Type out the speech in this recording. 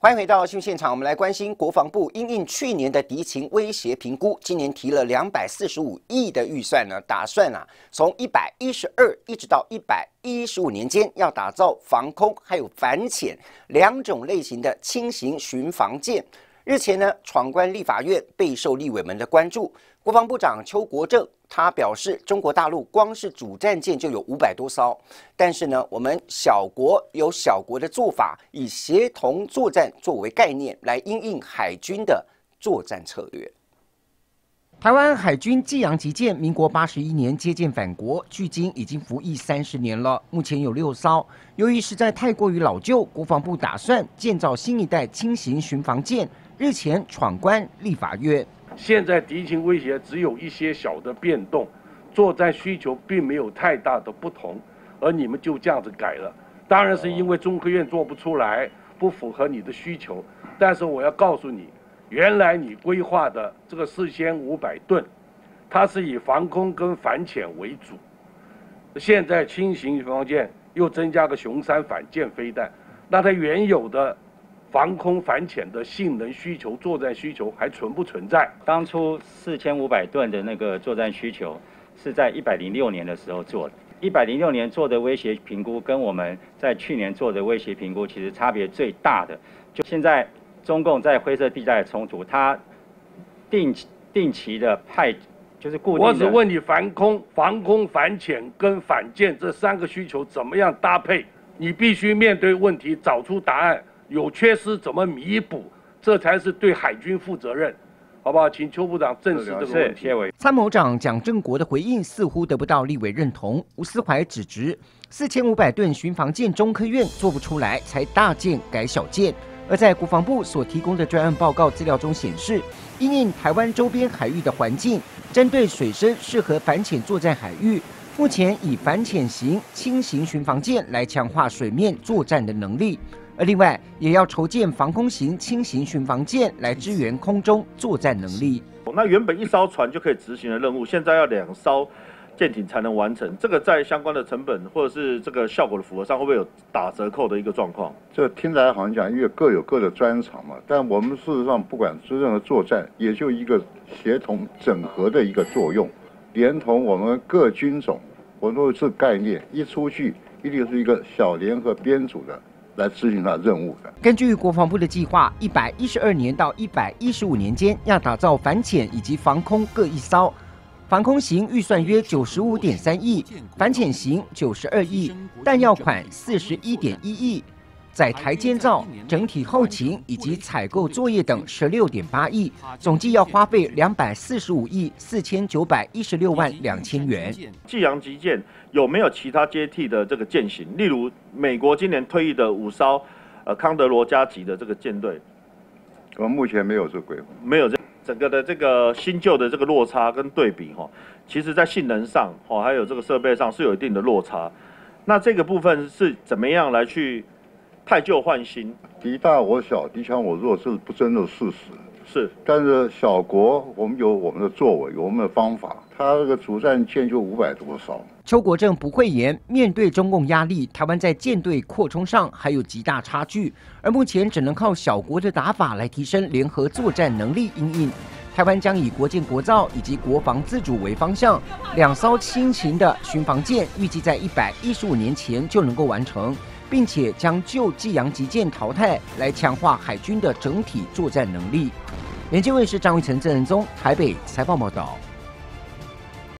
欢迎回到新闻现场，我们来关心国防部因应去年的敌情威胁评估，今年提了两百四十五亿的预算呢，打算啊从一百一十二一直到一百一十五年间，要打造防空还有反潜两种类型的轻型巡防舰。日前呢，闯关立法院备受立委们的关注，国防部长邱国正。他表示，中国大陆光是主战舰就有五百多艘，但是呢，我们小国有小国的做法，以协同作战作为概念来应用海军的作战策略。台湾海军济阳级舰，民国八十一年接舰返国，距今已经服役三十年了，目前有六艘。由于实在太过于老旧，国防部打算建造新一代轻型巡防舰，日前闯关立法院。现在敌情威胁只有一些小的变动，作战需求并没有太大的不同，而你们就这样子改了，当然是因为中科院做不出来，不符合你的需求。但是我要告诉你，原来你规划的这个四千五百吨，它是以防空跟反潜为主，现在轻型巡防舰又增加个雄三反舰飞弹，那它原有的。防空反潜的性能需求、作战需求还存不存在？当初四千五百吨的那个作战需求是在一百零六年的时候做的，一百零六年做的威胁评估跟我们在去年做的威胁评估其实差别最大的。就现在中共在灰色地带冲突，他定定期的派就是固定。我只问你，防空、防空反潜跟反舰这三个需求怎么样搭配？你必须面对问题，找出答案。有缺失怎么弥补？这才是对海军负责任，好不好？请邱部长证实这个问题。参谋长蒋正国的回应似乎得不到立委认同。吴思怀指职四千五百吨巡防舰中科院做不出来，才大舰改小舰。而在国防部所提供的专案报告资料中显示，因应台湾周边海域的环境，针对水深适合反潜作战海域，目前以反潜型轻型巡防舰来强化水面作战的能力。而另外，也要筹建防空型轻型巡防舰来支援空中作战能力。那原本一艘船就可以执行的任务，现在要两艘舰艇才能完成。这个在相关的成本或者是这个效果的符合上，会不会有打折扣的一个状况？这听起来好像讲，因为各有各的专长嘛。但我们事实上，不管是任何作战，也就一个协同整合的一个作用，连同我们各军种，我都是概念，一出去一定是一个小联合编组的。来执行他任务的。根据国防部的计划，一百一十二年到一百一十五年间，要打造反潜以及防空各一艘。防空型预算约九十五点三亿，反潜型九十二亿，弹药款四十一点一亿。载台建造、整体后勤以及采购作业等十六点八亿，总计要花费两百四十五亿四千九百一十六万两千元。济阳级舰有没有其他接替的这个舰型？例如美国今年退役的五艘呃康德罗加级的这个舰队？我们目前没有这规划，没有这整个的这个新旧的这个落差跟对比哈，其实在性能上哦还有这个设备上是有一定的落差。那这个部分是怎么样来去？汰旧换新，敌大我小，敌强我弱，是不争的事实。是，但是小国我们有我们的作为，有我们的方法。他这个主战舰就五百多艘。邱国正不讳言，面对中共压力，台湾在舰队扩充上还有极大差距，而目前只能靠小国的打法来提升联合作战能力。因应台湾将以国建国造以及国防自主为方向，两艘轻型的巡防舰预计在一百一十五年前就能够完成。并且将旧济阳级舰淘汰，来强化海军的整体作战能力。连接卫视张玉成、郑仁宗台北采访报道。